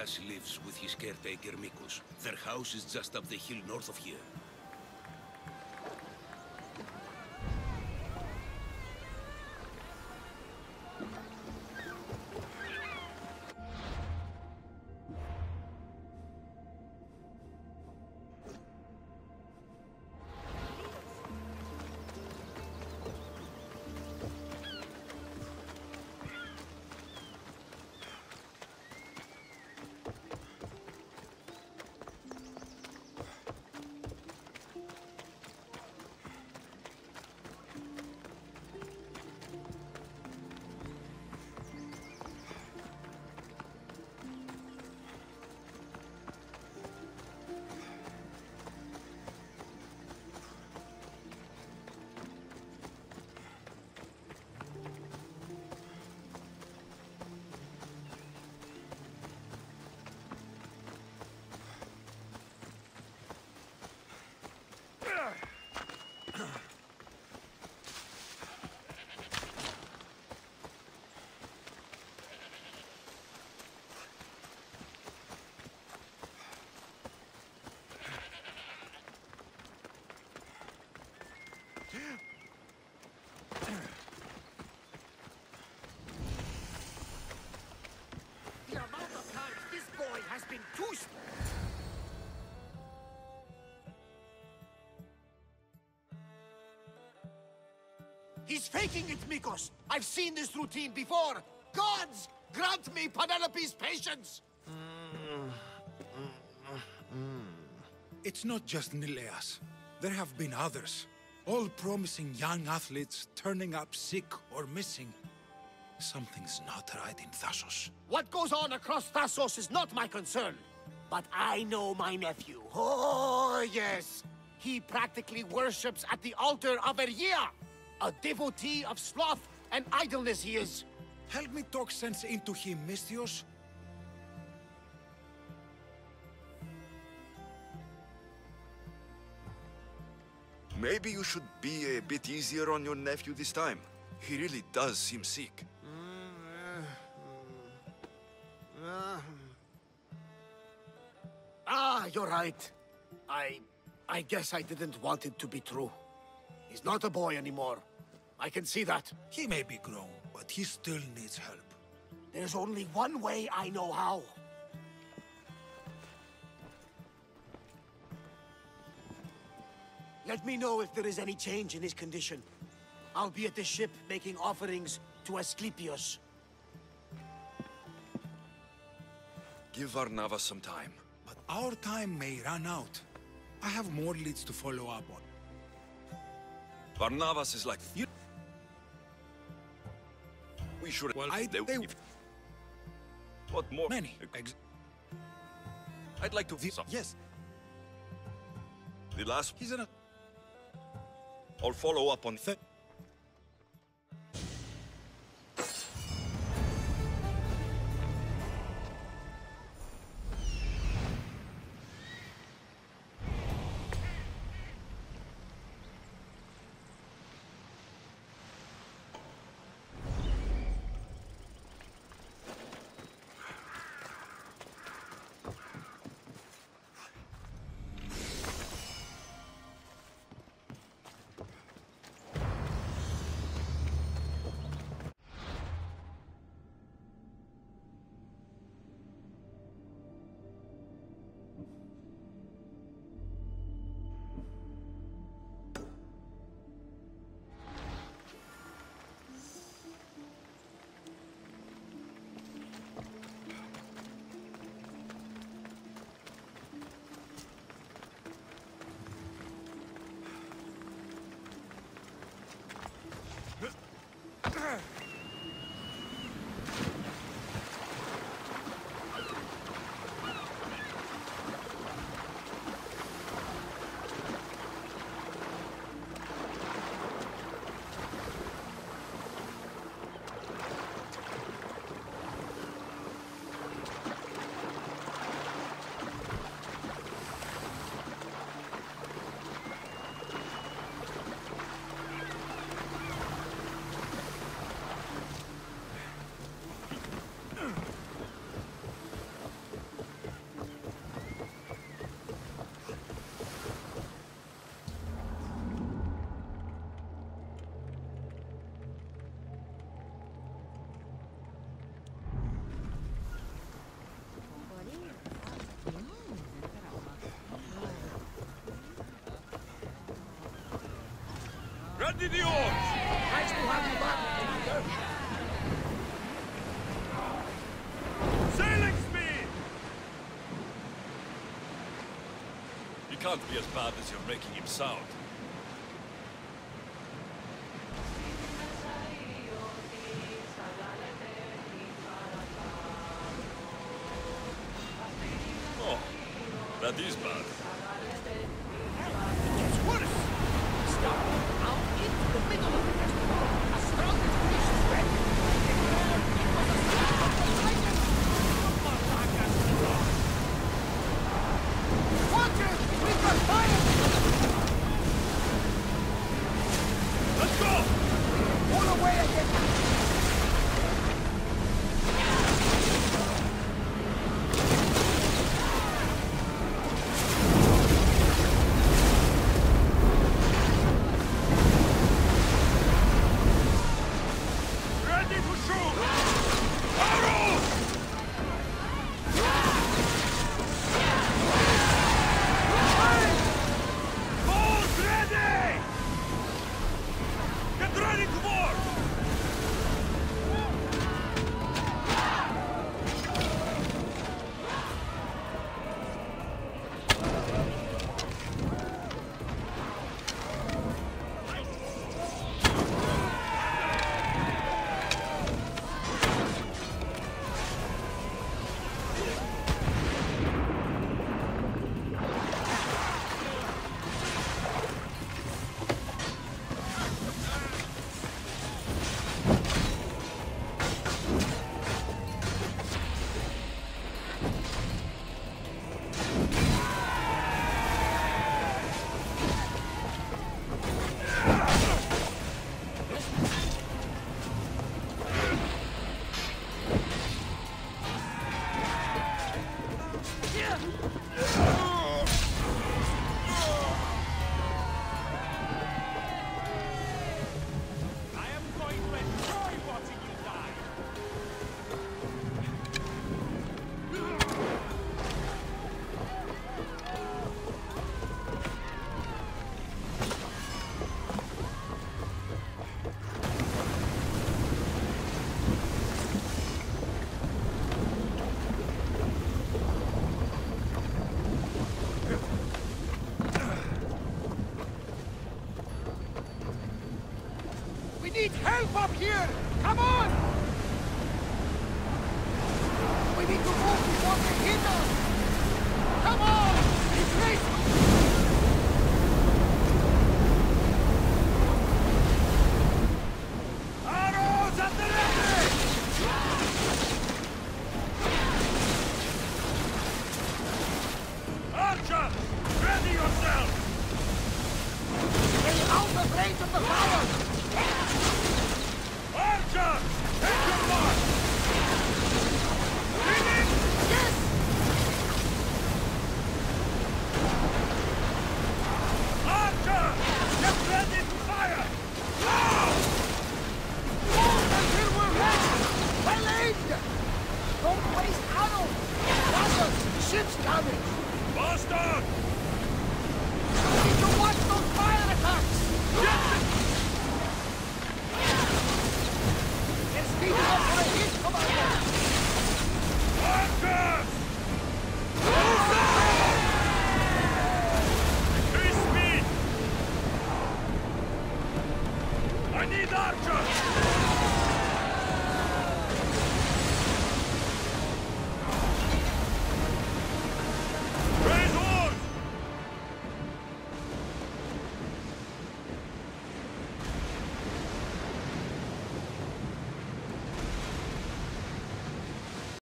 Lives with his caretaker Mikos. Their house is just up the hill north of here. He's faking it, Mikos! I've seen this routine before! Gods, grant me Penelope's patience! It's not just Nileas. There have been others. All promising young athletes turning up sick or missing. Something's not right in Thassos. What goes on across Thassos is not my concern. But I know my nephew. Oh, yes. He practically worships at the altar of Aergia. A devotee of sloth and idleness he is. Help me talk sense into him, Misthios. Maybe you should be a bit easier on your nephew this time. He really does seem sick. Mm, uh, uh, ah, you're right. I... I guess I didn't want it to be true. He's not a boy anymore. I can see that. He may be grown, but he still needs help. There's only one way I know how. Let me know if there is any change in his condition. I'll be at the ship making offerings to Asclepius. Give Varnava some time. But our time may run out. I have more leads to follow up on. Varnavas is like... You- We should... Well, I- they- What more? Many. Ex- I'd like to... the- some. yes, The last... he's in a... I'll follow up on... Th- Ready the oars! Nice to have you back, Commander. Sailing speed! He can't be as bad as you're making him sound. Oh, that is bad. It's worse. Stop Mitchell. Need help up here! Come on! We need to move before they hit us! Come on! It's! Arrows ready! Archer! Ready yourself! Stay out of range of the fire! Archer!